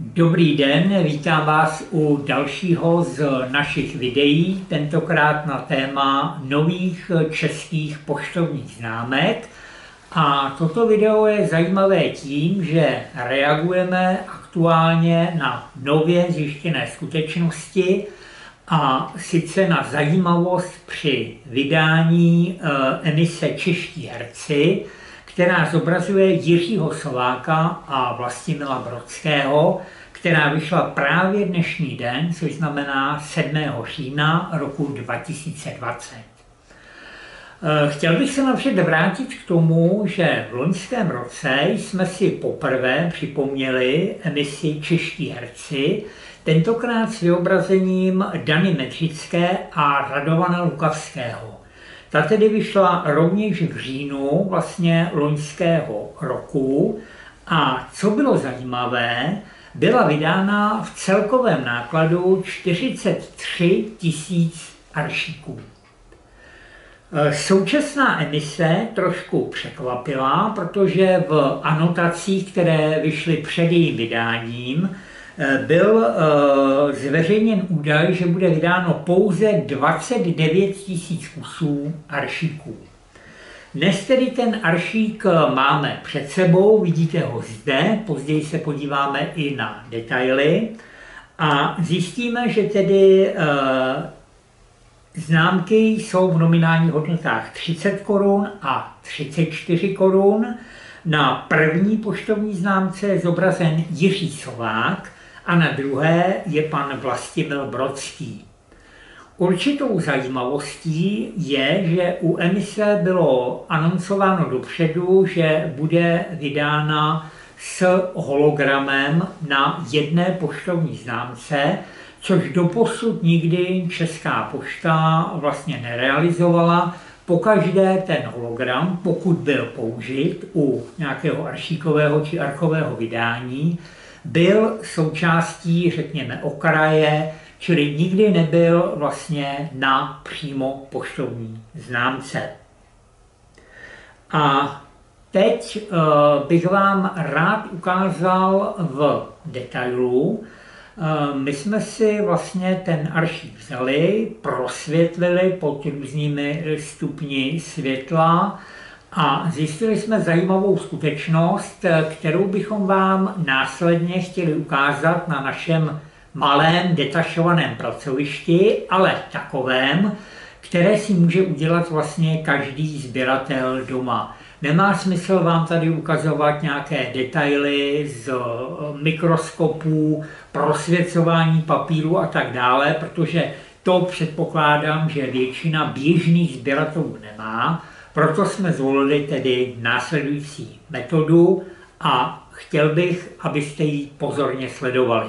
Dobrý den, vítám vás u dalšího z našich videí, tentokrát na téma nových českých poštovních známek. A toto video je zajímavé tím, že reagujeme aktuálně na nově zjištěné skutečnosti a sice na zajímavost při vydání eh, emise Čeští herci, která zobrazuje Jiřího Sováka a Vlastimila Brodského, která vyšla právě dnešní den, což znamená 7. října roku 2020. Eh, chtěl bych se napřed vrátit k tomu, že v loňském roce jsme si poprvé připomněli emisi Čeští herci, tentokrát s vyobrazením Dany Medřické a Radovana Lukavského. Ta tedy vyšla rovněž v říjnu vlastně loňského roku a co bylo zajímavé, byla vydána v celkovém nákladu 43 tisíc aršíků. E, současná emise trošku překvapila, protože v anotacích, které vyšly před jejím vydáním, byl e, zveřejněn údaj, že bude vydáno pouze 29 tisíc kusů aršíků. Dnes tedy ten aršík máme před sebou, vidíte ho zde, později se podíváme i na detaily a zjistíme, že tedy známky jsou v nominálních hodnotách 30 korun a 34 korun. Na první poštovní známce je zobrazen Jiří Sovák a na druhé je pan Vlastimil Brodský. Určitou zajímavostí je, že u emise bylo anoncováno dopředu, že bude vydána s hologramem na jedné poštovní známce, což doposud nikdy Česká pošta vlastně nerealizovala. Pokaždé ten hologram, pokud byl použit u nějakého aršíkového či archového vydání, byl součástí, řekněme, okraje čili nikdy nebyl vlastně na přímo poštovní známce. A teď uh, bych vám rád ukázal v detailu. Uh, my jsme si vlastně ten aršív vzali, prosvětlili pod různými stupni světla a zjistili jsme zajímavou skutečnost, kterou bychom vám následně chtěli ukázat na našem malém detašovaném pracovišti, ale takovém, které si může udělat vlastně každý sběratel doma. Nemá smysl vám tady ukazovat nějaké detaily z eh, mikroskopů, prosvěcování papíru a tak dále, protože to předpokládám, že většina běžných sběratelů nemá. Proto jsme zvolili tedy následující metodu a chtěl bych, abyste ji pozorně sledovali.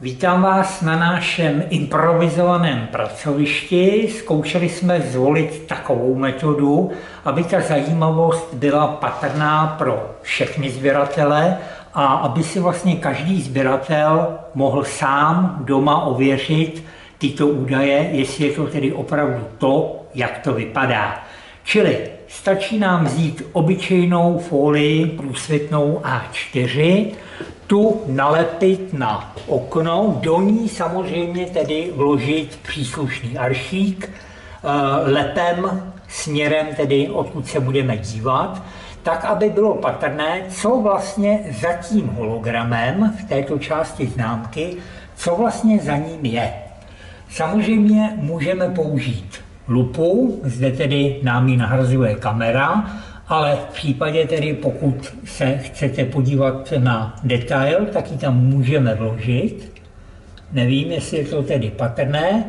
Vítám vás na našem improvizovaném pracovišti. Zkoušeli jsme zvolit takovou metodu, aby ta zajímavost byla patrná pro všechny sběratele a aby si vlastně každý sběratel mohl sám doma ověřit tyto údaje, jestli je to tedy opravdu to, jak to vypadá. Čili stačí nám vzít obyčejnou folii průsvětnou A4, tu nalepit na okno, do ní samozřejmě tedy vložit příslušný aršík eh, lepem směrem tedy, odkud se budeme dívat, tak, aby bylo patrné, co vlastně za tím hologramem v této části známky, co vlastně za ním je. Samozřejmě můžeme použít lupu, zde tedy nám ji nahrazuje kamera, ale v případě tedy, pokud se chcete podívat na detail, tak ji tam můžeme vložit. Nevím, jestli je to tedy patrné.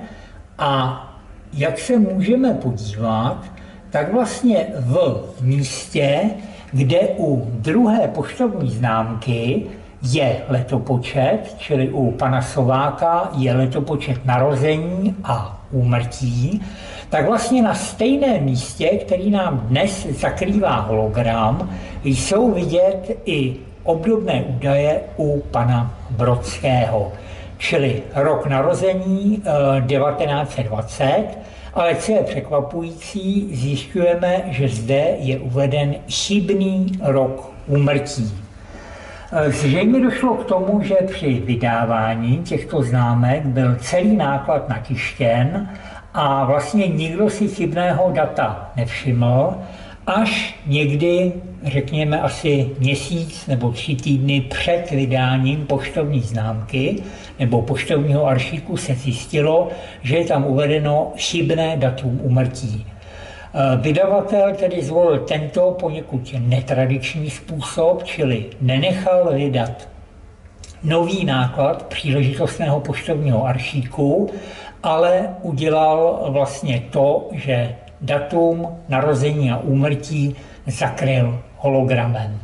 A jak se můžeme podívat, tak vlastně v místě, kde u druhé poštovní známky je letopočet, čili u pana Sováka je letopočet narození a úmrtí, tak vlastně na stejném místě, který nám dnes zakrývá hologram, jsou vidět i obdobné údaje u pana Brodského, čili rok narození 1920, eh, ale co je překvapující, zjišťujeme, že zde je uveden chybný rok úmrtí. Zřejmě došlo k tomu, že při vydávání těchto známek byl celý náklad natištěn a vlastně nikdo si chybného data nevšiml, až někdy, řekněme asi měsíc nebo tři týdny před vydáním poštovní známky nebo poštovního aršíku se zjistilo, že je tam uvedeno chybné datum umrtí. Eh, vydavatel tedy zvolil tento poněkud netradiční způsob, čili nenechal vydat nový náklad příležitostného poštovního aršíku, ale udělal vlastně to, že datum narození a úmrtí zakryl hologramem.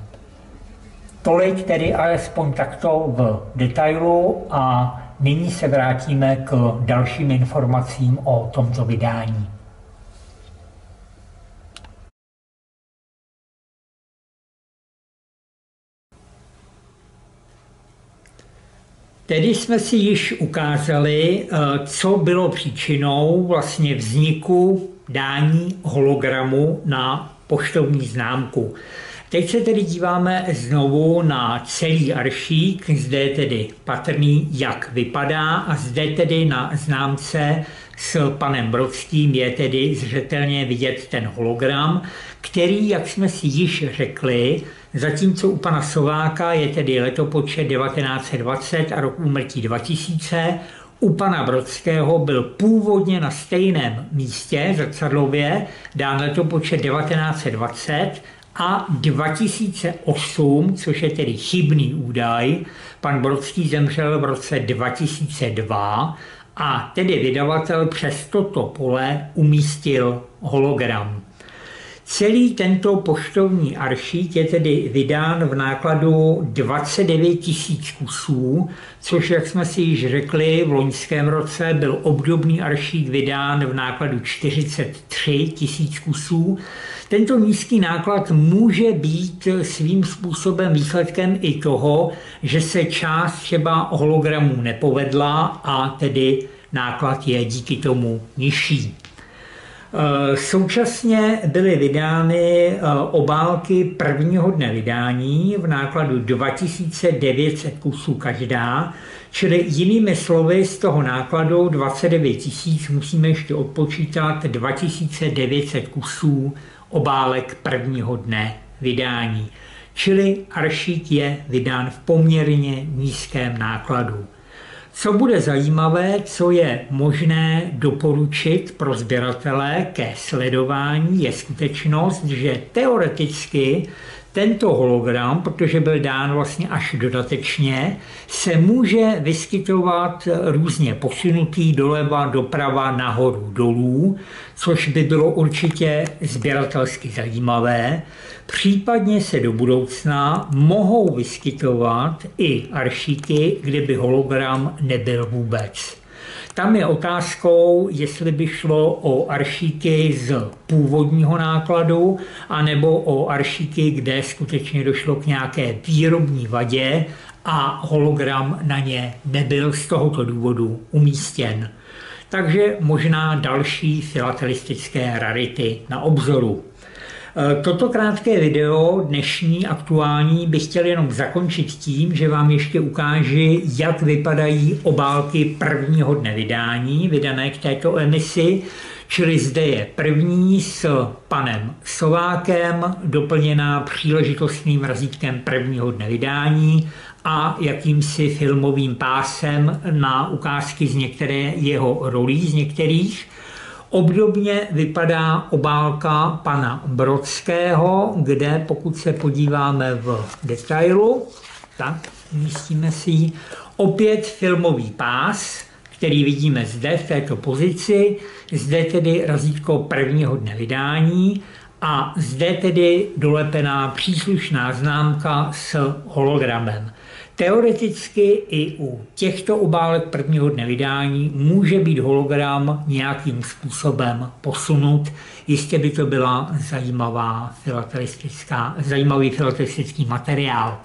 Tolik tedy alespoň takto v detailu a nyní se vrátíme k dalším informacím o tomto vydání. Tedy jsme si již ukázali, eh, co bylo příčinou vlastně vzniku dání hologramu na poštovní známku. Teď se tedy díváme znovu na celý aršík, zde je tedy patrný, jak vypadá a zde tedy na známce s panem Brodským je tedy zřetelně vidět ten hologram, který, jak jsme si již řekli, zatímco u pana Sováka je tedy letopočet 1920 a rok úmrtí 2000, u pana Brodského byl původně na stejném místě Zrcadlově dán letopočet 1920 a 2008, což je tedy chybný údaj, pan Brodský zemřel v roce 2002 a tedy vydavatel přes toto pole umístil hologram. Celý tento poštovní aršík je tedy vydán v nákladu 29 tisíc kusů, což, jak jsme si již řekli, v loňském roce byl obdobný aršík vydán v nákladu 43 tisíc kusů. Tento nízký náklad může být svým způsobem výsledkem i toho, že se část třeba hologramů nepovedla a tedy náklad je díky tomu nižší. Eh, současně byly vydány eh, obálky prvního dne vydání v nákladu 2900 kusů každá, čili jinými slovy z toho nákladu 29 tisíc musíme ještě odpočítat 2900 kusů obálek prvního dne vydání. Čili aršík je vydán v poměrně nízkém nákladu. Co bude zajímavé, co je možné doporučit pro sběratele ke sledování, je skutečnost, že teoreticky tento hologram, protože byl dán vlastně až dodatečně, se může vyskytovat různě posunutý doleva, doprava, nahoru, dolů, což by bylo určitě sběratelsky zajímavé. Případně se do budoucna mohou vyskytovat i aršíky, kdyby hologram nebyl vůbec. Tam je otázkou, jestli by šlo o aršíky z původního nákladu, anebo o aršíky, kde skutečně došlo k nějaké výrobní vadě a hologram na ně nebyl z tohoto důvodu umístěn. Takže možná další filatelistické rarity na obzoru. Eh, toto krátké video, dnešní aktuální, bych chtěl jenom zakončit tím, že vám ještě ukáži, jak vypadají obálky prvního dne vydání, vydané k této emisi. Čili zde je první s panem Sovákem, doplněná příležitostným razítkem prvního dne vydání a jakýmsi filmovým pásem na ukázky z některé jeho rolí, z některých. Obdobně vypadá obálka pana Brodského, kde pokud se podíváme v detailu, tak umístíme si ji, opět filmový pás, který vidíme zde v této pozici, zde tedy razítko prvního dne vydání a zde tedy dolepená příslušná známka s hologramem. Teoreticky i u těchto obálek prvního dne vydání může být hologram nějakým způsobem posunut. Jistě by to byla zajímavá filatelistická, zajímavý filatelistický materiál.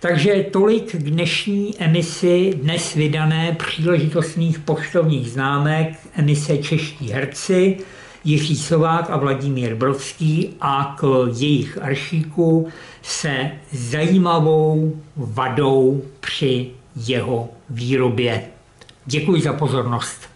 Takže tolik k dnešní emisi dnes vydané příležitostných poštovních známek emise Čeští herci. Jiří Slovák a Vladimír Brodský a k jejich aršíku se zajímavou vadou při jeho výrobě. Děkuji za pozornost.